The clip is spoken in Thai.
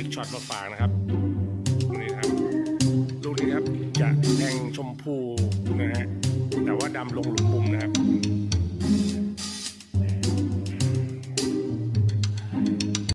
ิกช็อตมาฝากนะครับนี่ครับลูกนี้ครับจะแทงชมพูนะฮะแต่ว่าดำลงหลุมมุมนะครับ